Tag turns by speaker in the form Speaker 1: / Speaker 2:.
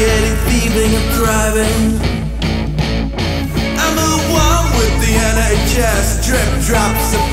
Speaker 1: creating, thieving, and thriving. I'm the one with the NHS drip drops